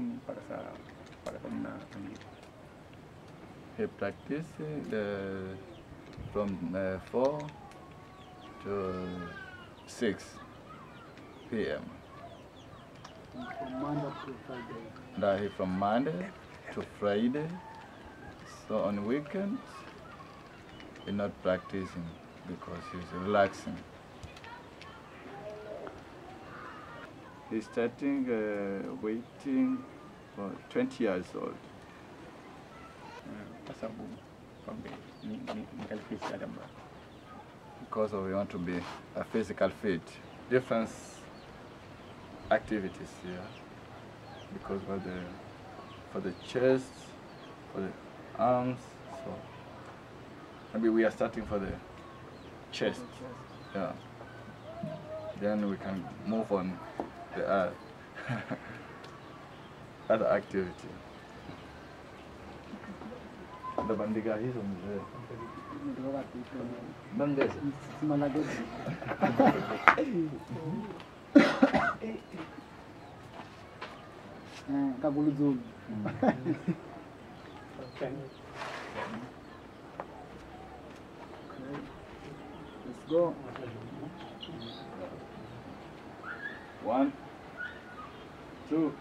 na. He practice uh, from uh, 4 to 6 p.m. From Monday to Friday. From Monday to Friday. So on weekends, he's not practicing because he's relaxing. He's starting uh, waiting for 20 years old. Because we want to be a physical fit. Different activities here because for the for the chest, for the arms. So maybe we are starting for the chest. Yeah. Then we can move on the uh, ada activity. Ada bandigahi is sebenarnya. there. Then there's Kabulu Zoom. Let's go. One, two.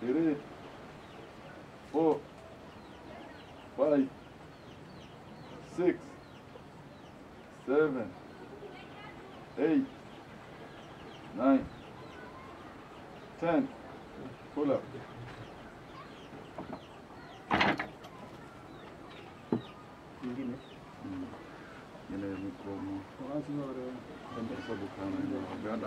Three, four, five, six, seven, eight, nine, ten. Pull up. nyingine mm. Ile mikono Wazi wale. ndio sababu kana ndio. Baada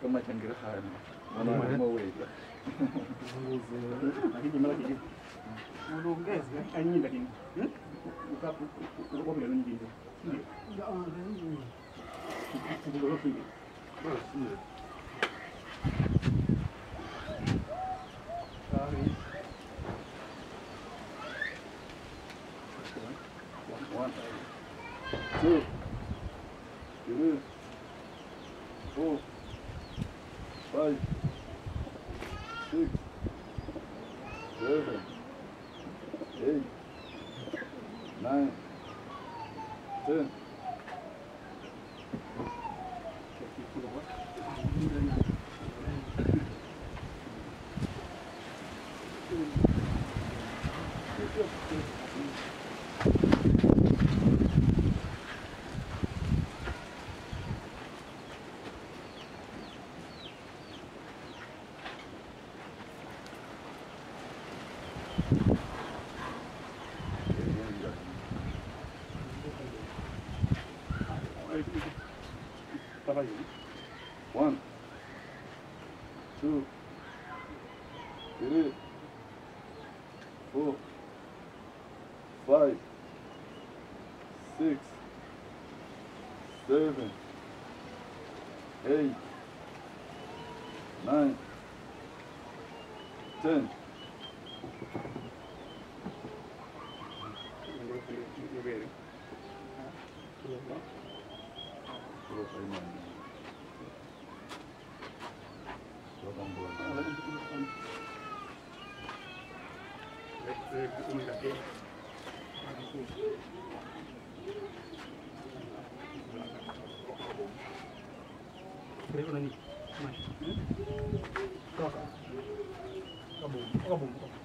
Kemachan gerahan. Mana mana mau wei. Lagi di mana lagi? Mulu guys, ini lagi. Hmm? Buka buka beli lagi. Ya, ini. Buka lagi. Bos. Sorry. One, two. Seven, eight, nine, Three, four, five, six, seven, eight, nine, ten. Thank you. 부탁드립니다. 예. 그리고 나니, 그만. 아까, 아까 뭐, 아까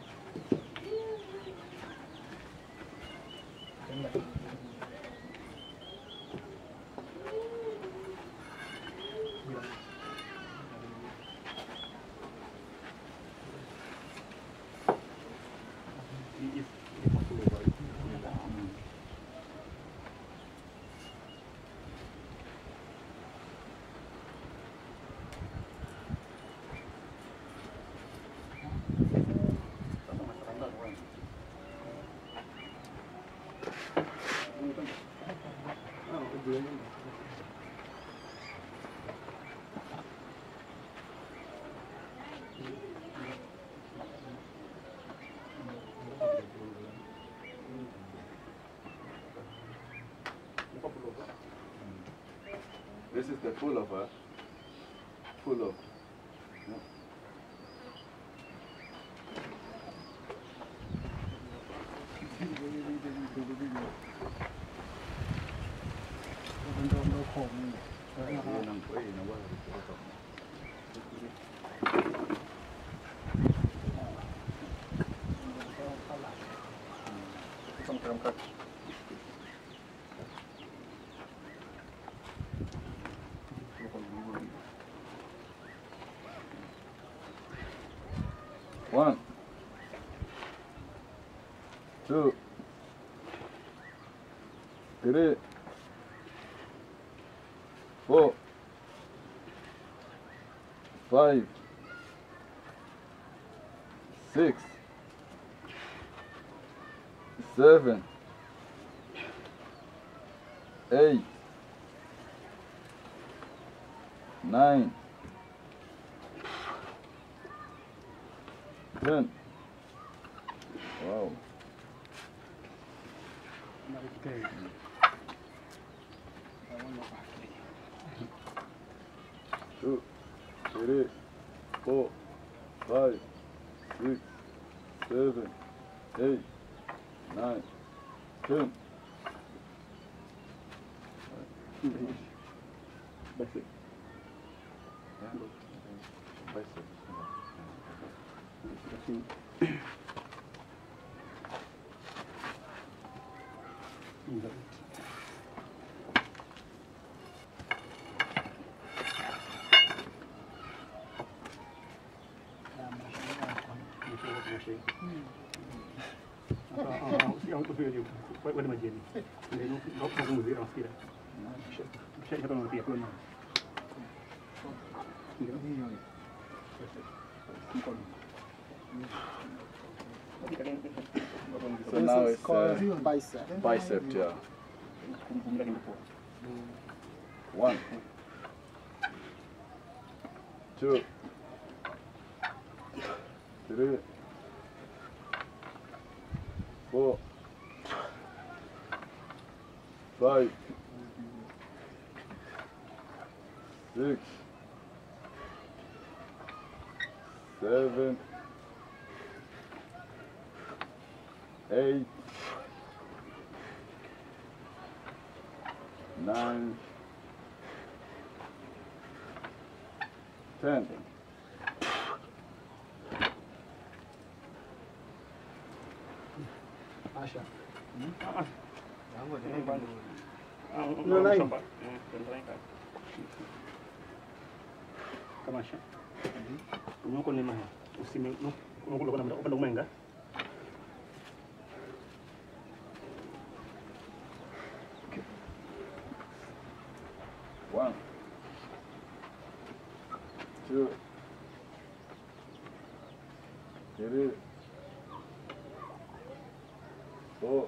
the huh? Pull up. Yeah. Mình đâu two, three, four, five, six, seven, eight, nine, ten. Wow. Two, three, four, five, six, seven, eight, nine, ten. Basic. Bicep. Wenda majeni. Ndio kuzungumzia rafiki. Shaka ndo pia kuna. Ndio. So now This is it's uh, bicep. bicep, yeah. Kumbuka nilipo. One, two, three, four, five, six, seven, eight, nine, ten. Asha. Hmm? No, lain. Tamasha. Nuko ni maha. Usime nuko nuko na upande umenga. One, two, three, four,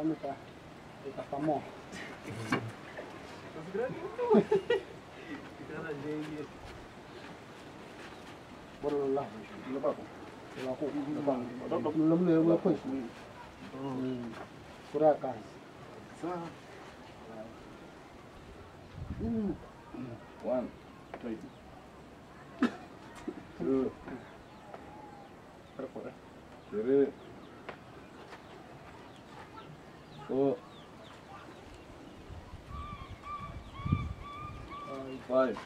Kamuka. Kita kamu. Barulah, lepas aku. Lepas aku, lepas. Belum leh, lepas. Hmm. Kurakan. Sah. Hmm. One, two, two. Berapa? Jadi. Four, five,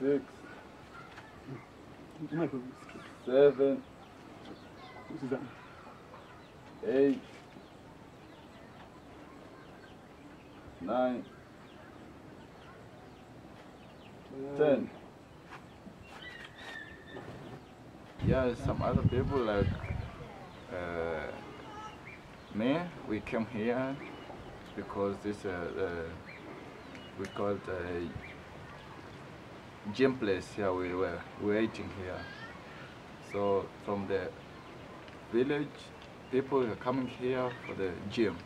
six, seven, eight, nine, ten. Yeah, some other people like Me, we came here because this uh, uh, we call it a gym place here. We were waiting here. So from the village, people are coming here for the gym.